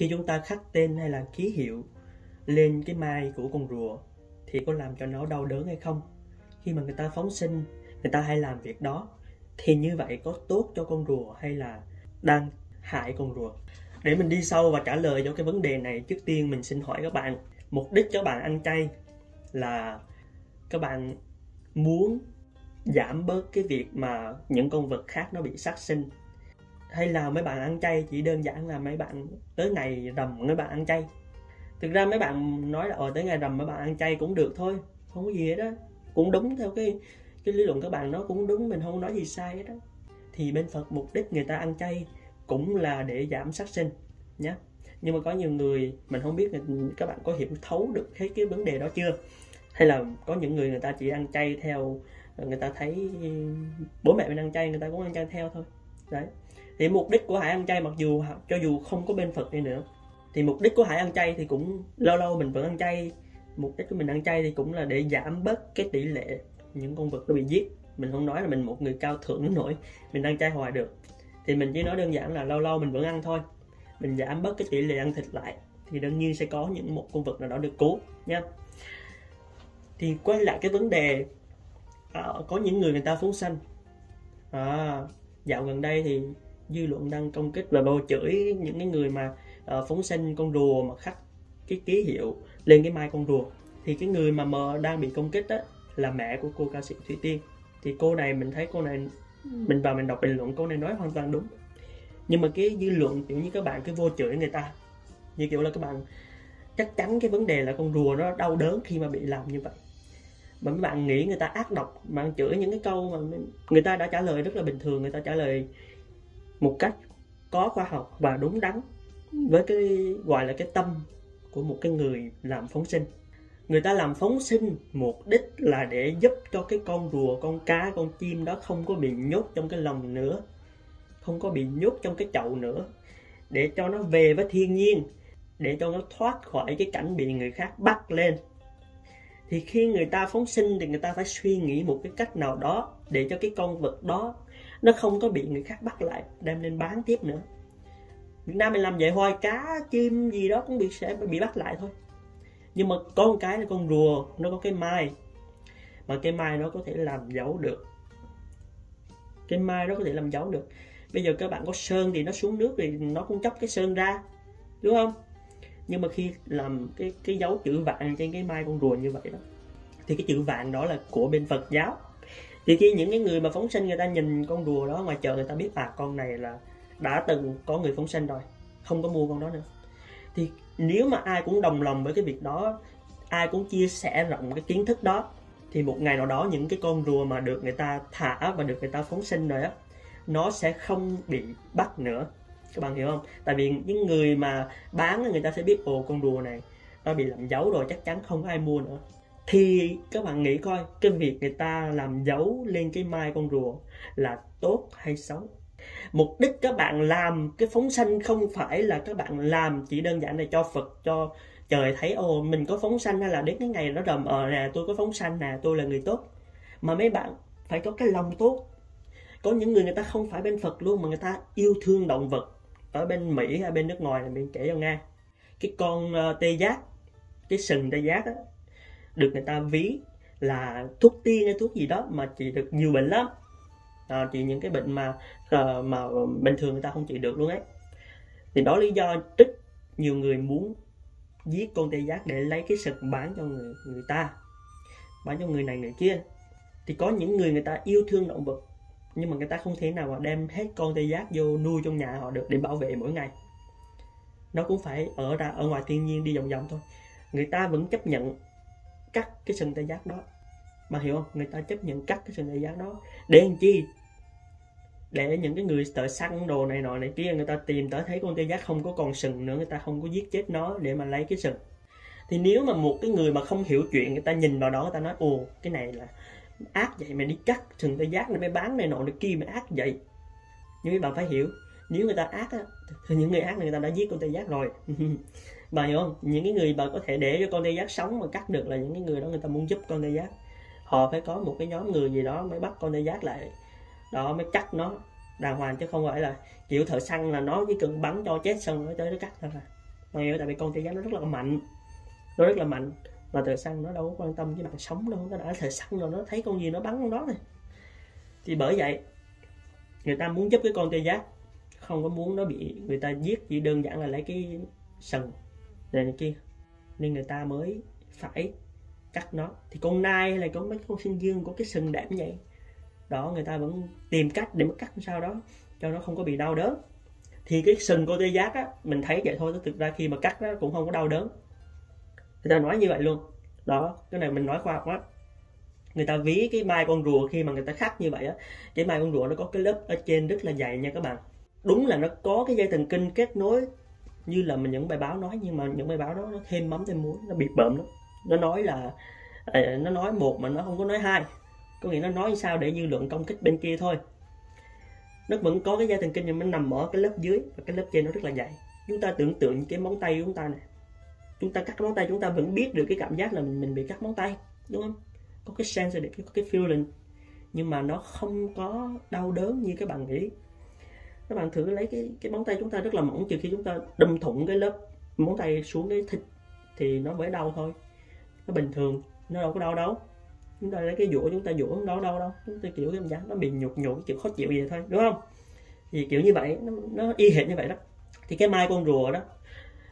khi chúng ta khắc tên hay là ký hiệu lên cái mai của con rùa, thì có làm cho nó đau đớn hay không? Khi mà người ta phóng sinh, người ta hay làm việc đó, thì như vậy có tốt cho con rùa hay là đang hại con rùa? Để mình đi sâu và trả lời cho cái vấn đề này, trước tiên mình xin hỏi các bạn, mục đích các bạn ăn chay là các bạn muốn giảm bớt cái việc mà những con vật khác nó bị sát sinh hay là mấy bạn ăn chay chỉ đơn giản là mấy bạn tới ngày rằm mấy bạn ăn chay. Thực ra mấy bạn nói là ở ờ, tới ngày rằm mấy bạn ăn chay cũng được thôi không có gì hết đó cũng đúng theo cái cái lý luận các bạn nó cũng đúng mình không nói gì sai hết đó thì bên Phật mục đích người ta ăn chay cũng là để giảm sát sinh nhé nhưng mà có nhiều người mình không biết các bạn có hiểu thấu được hết cái vấn đề đó chưa? Hay là có những người người ta chỉ ăn chay theo người ta thấy bố mẹ mình ăn chay người ta cũng ăn chay theo thôi. Đấy thì mục đích của hải ăn chay mặc dù cho dù không có bên phật đi nữa thì mục đích của hải ăn chay thì cũng lâu lâu mình vẫn ăn chay. Mục đích của mình ăn chay thì cũng là để giảm bớt cái tỷ lệ những con vật nó bị giết. Mình không nói là mình một người cao thượng đến nổi mình ăn chay hoài được. Thì mình chỉ nói đơn giản là lâu lâu mình vẫn ăn thôi. Mình giảm bớt cái tỷ lệ ăn thịt lại thì đương nhiên sẽ có những một con vật nào đó được cứu nha. Thì quay lại cái vấn đề à, có những người người ta phóng sanh. À, dạo gần đây thì dư luận đang công kích và bầu chửi những cái người mà uh, phóng sinh con rùa mà khắc cái ký hiệu lên cái mai con rùa. Thì cái người mà, mà đang bị công kích đó là mẹ của cô ca sĩ Thủy Tiên. Thì cô này mình thấy cô này mình vào mình đọc bình luận cô này nói hoàn toàn đúng. Nhưng mà cái dư luận kiểu như các bạn cứ vô chửi người ta. Như kiểu là các bạn chắc chắn cái vấn đề là con rùa nó đau đớn khi mà bị làm như vậy. Mà mấy bạn nghĩ người ta ác độc bạn chửi những cái câu mà người ta đã trả lời rất là bình thường người ta trả lời một cách có khoa học và đúng đắn với cái, gọi là cái tâm của một cái người làm phóng sinh. Người ta làm phóng sinh mục đích là để giúp cho cái con rùa, con cá, con chim đó không có bị nhốt trong cái lồng nữa, không có bị nhốt trong cái chậu nữa, để cho nó về với thiên nhiên, để cho nó thoát khỏi cái cảnh bị người khác bắt lên. Thì khi người ta phóng sinh thì người ta phải suy nghĩ một cái cách nào đó để cho cái con vật đó nó không có bị người khác bắt lại, đem lên bán tiếp nữa. Việt Nam mình làm vậy hoài, cá, chim gì đó cũng bị sẽ bị bắt lại thôi. Nhưng mà có một cái là con rùa, nó có cái mai. Mà cái mai nó có thể làm dấu được. Cái mai nó có thể làm dấu được. Bây giờ các bạn có sơn thì nó xuống nước thì nó cũng chóc cái sơn ra, đúng không? Nhưng mà khi làm cái cái dấu chữ vạn trên cái mai con rùa như vậy đó, thì cái chữ vạn đó là của bên Phật giáo thì khi những cái người mà phóng sinh người ta nhìn con rùa đó ngoài chợ người ta biết à con này là đã từng có người phóng sinh rồi, không có mua con đó nữa. Thì nếu mà ai cũng đồng lòng với cái việc đó, ai cũng chia sẻ rộng cái kiến thức đó, thì một ngày nào đó những cái con rùa mà được người ta thả và được người ta phóng sinh rồi á, nó sẽ không bị bắt nữa. Các bạn hiểu không? Tại vì những người mà bán người ta sẽ biết, ồ, con rùa này nó bị làm dấu rồi, chắc chắn không có ai mua nữa thì các bạn nghĩ coi, cái việc người ta làm dấu lên cái mai con rùa là tốt hay xấu? Mục đích các bạn làm cái phóng sanh không phải là các bạn làm chỉ đơn giản là cho phật, cho trời thấy, ồ, mình có phóng sanh hay là đến cái ngày đó rầm ờ nè, tôi có phóng sanh nè, tôi là người tốt. Mà mấy bạn phải có cái lòng tốt. Có những người người ta không phải bên phật luôn mà người ta yêu thương động vật ở bên mỹ hay bên nước ngoài là mình kể cho nghe. Cái con ờ, tê giác, cái sừng tê giác á được người ta ví là thuốc tiên hay thuốc gì đó mà trị được nhiều bệnh lắm. À, trị những cái bệnh mà uh, mà bình thường người ta không trị được luôn ấy. Thì đó lý do rất nhiều người muốn giết con tê giác để lấy cái sừng bán cho người người ta bán cho người này người kia. Thì có những người người ta yêu thương động vật nhưng mà người ta không thể nào mà đem hết con tê giác vô nuôi trong nhà họ được để bảo vệ mỗi ngày. Nó cũng phải ở ra ở ngoài thiên nhiên đi vòng vòng thôi. Người ta vẫn chấp nhận cắt cái sừng tê giác đó. Mà hiểu không? Người ta chấp nhận cắt cái sừng tê giác đó. Để làm chi? Để những cái người tợ săn đồ này nọ này kia, người ta tìm tới thấy con tê giác không có còn sừng nữa, người ta không có giết chết nó để mà lấy cái sừng thì nếu mà một cái người mà không hiểu chuyện, người ta nhìn vào đó, người ta nói, ồ, cái này là ác vậy, mày đi cắt sừng tê giác này, mày bán này nọ này kia, mày ác vậy. Nhưng mấy bạn phải hiểu, nếu người ta ác á, thì những người ác này người ta đã giết con tê giác rồi. bà hiểu không? Những cái người bà có thể để cho con tê giác sống mà cắt được là những cái người đó người ta muốn giúp con tê giác. Họ phải có một cái nhóm người gì đó mới bắt con tê giác lại. Đó, mới cắt nó đàng hoàng chứ không phải là kiểu thợ săn là nó chỉ cần bắn cho chết xong nó tới nó cắt thôi mà mà hiểu tại vì con tê giác nó rất là mạnh. Nó rất là mạnh. Mà thợ săn nó đâu có quan tâm với bạn sống đâu, nó đã thợ săn rồi, nó thấy con gì nó bắn con đó này thì bởi vậy, người ta muốn giúp cái con tê giác, không có muốn nó bị người ta giết chỉ đơn giản là lấy cái sừng này, này kia. Nên người ta mới phải cắt nó. Thì con nai hay là con mấy con sinh dương có cái sừng đẹp như vậy? Đó người ta vẫn tìm cách để mà cắt sao đó cho nó không có bị đau đớn. Thì cái sừng cô tê giác á mình thấy vậy thôi thực ra khi mà cắt nó cũng không có đau đớn. Người ta nói như vậy luôn. Đó cái này mình nói khoa học á. Người ta ví cái mai con rùa khi mà người ta khắc như vậy á cái mai con rùa nó có cái lớp ở trên rất là dày nha các bạn. Đúng là nó có cái dây thần kinh kết nối như là mình những bài báo nói nhưng mà những bài báo đó nó thêm mắm thêm muối nó bị bợm lắm. Nó nói là à, nó nói một mà nó không có nói hai. Có nghĩa nó nói sao để dư luận công kích bên kia thôi. Nó vẫn có cái dây thần kinh nhưng nó nằm ở cái lớp dưới và cái lớp trên nó rất là dày. Chúng ta tưởng tượng cái móng tay của chúng ta này chúng ta cắt cái móng tay chúng ta vẫn biết được cái cảm giác là mình, mình bị cắt móng tay đúng không? Có cái sense được có cái feeling. Nhưng mà nó không có đau đớn như các bạn nghĩ các bạn thử lấy cái cái móng tay chúng ta rất là mỏng trừ khi chúng ta đâm thủng cái lớp móng tay xuống cái thịt thì nó mới đau thôi. Nó bình thường nó đâu có đau đâu. Chúng ta lấy cái dũa chúng ta dũa nó đau đâu. Đâu chúng ta kiểu cảm giác nó bị nhục nhục chịu khó chịu gì thôi đúng không? Thì kiểu như vậy nó, nó y hệt như vậy đó. Thì cái mai con rùa đó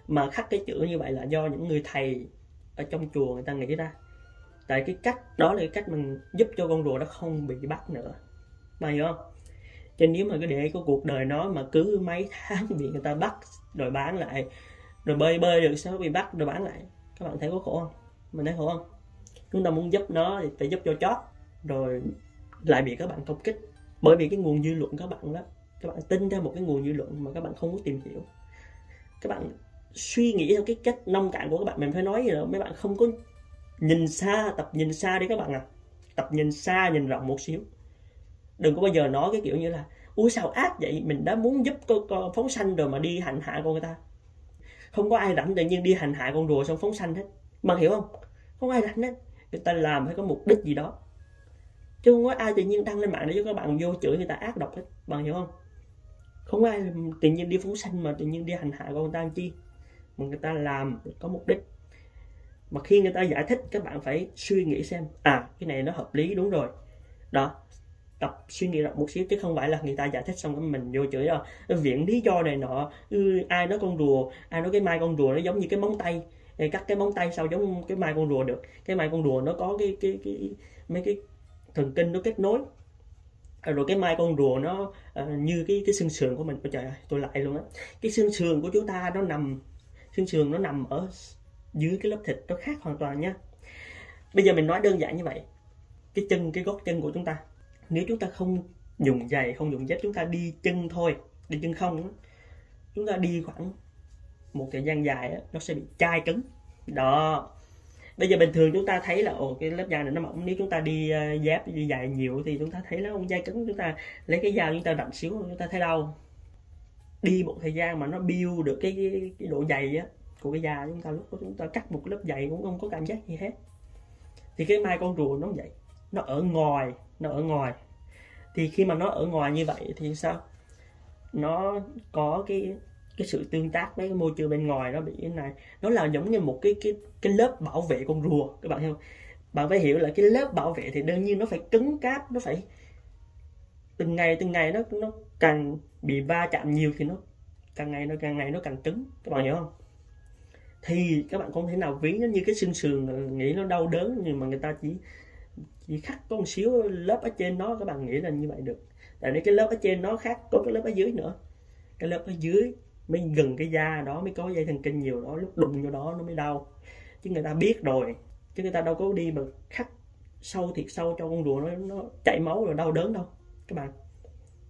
mà khắc cái chữ như vậy là do những người thầy ở trong chùa người ta nghĩ ra. Tại cái cách đó là cái cách mình giúp cho con rùa nó không bị bắt nữa. Mà hiểu không? Cho nếu mà cái để có cuộc đời nó mà cứ mấy tháng bị người ta bắt rồi bán lại, rồi bơi bơi được sao bị bắt rồi bán lại. Các bạn thấy có khổ không? Mình thấy khổ không? Chúng ta muốn giúp nó thì phải giúp cho chót, rồi lại bị các bạn công kích. Bởi vì cái nguồn dư luận các bạn đó, các bạn tin theo một cái nguồn dư luận mà các bạn không có tìm hiểu. Các bạn suy nghĩ theo cái cách nông cạn của các bạn, mình phải nói gì đâu mấy bạn không có nhìn xa, tập nhìn xa đi các bạn à. Tập nhìn xa, nhìn rộng một xíu đừng có bao giờ nói cái kiểu như là ui sao ác vậy? Mình đã muốn giúp con, con phóng sanh rồi mà đi hành hạ con người ta. Không có ai rảnh tự nhiên đi hành hạ con rùa xong phóng sanh hết. Mà hiểu không? Không ai rảnh hết. Người ta làm phải có mục đích gì đó. Chứ không có ai tự nhiên đăng lên mạng để cho các bạn vô chửi người ta ác độc hết. Bạn hiểu không? Không ai tự nhiên đi phóng sanh mà tự nhiên đi hành hạ con người ta chi? Mà người ta làm có mục đích. Mà khi người ta giải thích các bạn phải suy nghĩ xem à cái này nó hợp lý đúng rồi. Đó tập suy nghĩ rộng một xíu chứ không phải là người ta giải thích xong cái mình vô chửi rồi viện lý do này nọ ừ, ai nói con rùa ai nói cái mai con rùa nó giống như cái móng tay. Cắt cái móng tay sao giống cái mai con rùa được? Cái mai con rùa nó có cái cái cái mấy cái thần kinh nó kết nối. À, rồi cái mai con rùa nó uh, như cái cái xương sườn của mình. Ôi trời ơi tôi lại luôn á. Cái xương sườn của chúng ta nó nằm xương sườn nó nằm ở dưới cái lớp thịt nó khác hoàn toàn nhá bây giờ mình nói đơn giản như vậy. Cái chân cái gót chân của chúng ta nếu chúng ta không dùng giày không dùng dép chúng ta đi chân thôi đi chân không chúng ta đi khoảng một thời gian dài đó, nó sẽ bị chai cứng đó bây giờ bình thường chúng ta thấy là ồ cái lớp da này nó mỏng nếu chúng ta đi uh, dép đi dài nhiều thì chúng ta thấy nó không dai cứng chúng ta lấy cái dao chúng ta đập xíu chúng ta thấy đau đi một thời gian mà nó build được cái, cái, cái độ dày á của cái da chúng ta lúc đó chúng ta cắt một lớp dày cũng không có cảm giác gì hết thì cái mai con rùa nó vậy nó ở ngoài nó ở ngoài thì khi mà nó ở ngoài như vậy thì sao? Nó có cái cái sự tương tác với cái môi trường bên ngoài, nó bị thế này. Nó là giống như một cái cái cái lớp bảo vệ con rùa, các bạn hiểu không? Bạn phải hiểu là cái lớp bảo vệ thì đương nhiên nó phải cứng cáp, nó phải từng ngày từng ngày nó nó càng bị va chạm nhiều thì nó càng ngày, nó càng ngày nó càng cứng, các bạn hiểu không? Thì các bạn không thể nào ví nó như cái xương sườn ờ, nghĩ nó đau đớn nhưng mà người ta chỉ chỉ khắc có một xíu lớp ở trên nó các bạn nghĩ là như vậy được. Tại vì cái lớp ở trên nó khác có cái lớp ở dưới nữa. Cái lớp ở dưới mới gần cái da đó mới có dây thần kinh nhiều đó lúc đụng vô đó nó mới đau. Chứ người ta biết rồi chứ người ta đâu có đi mà khắc sâu thiệt sâu cho con rùa nó nó chảy máu rồi đau đớn đâu các bạn.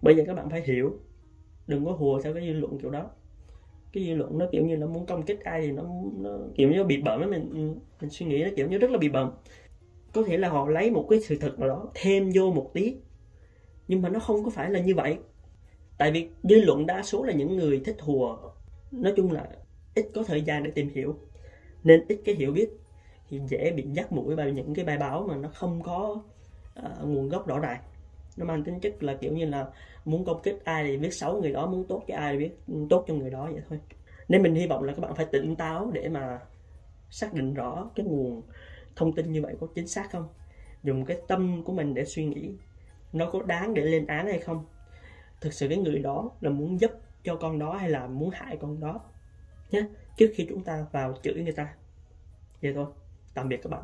Bây giờ các bạn phải hiểu đừng có hùa theo cái dư luận kiểu đó. Cái dư luận nó kiểu như nó muốn công kích ai thì nó, nó kiểu như bị bẩm mình mình suy nghĩ nó kiểu như rất là bị bẩm có thể là họ lấy một cái sự thật nào đó thêm vô một tí. Nhưng mà nó không có phải là như vậy. Tại vì dư luận đa số là những người thích hùa. Nói chung là ít có thời gian để tìm hiểu. Nên ít cái hiểu biết. Thì dễ bị dắt mũi vào những cái bài báo mà nó không có uh, nguồn gốc rõ ràng. Nó mang tính chất là kiểu như là muốn công kích ai thì viết xấu người đó muốn tốt cho ai thì viết tốt cho người đó vậy thôi. Nên mình hy vọng là các bạn phải tỉnh táo để mà xác định rõ cái nguồn thông tin như vậy có chính xác không? Dùng cái tâm của mình để suy nghĩ, nó có đáng để lên án hay không? Thực sự cái người đó là muốn giúp cho con đó hay là muốn hại con đó nhé trước khi chúng ta vào chửi người ta? Vậy thôi, tạm biệt các bạn.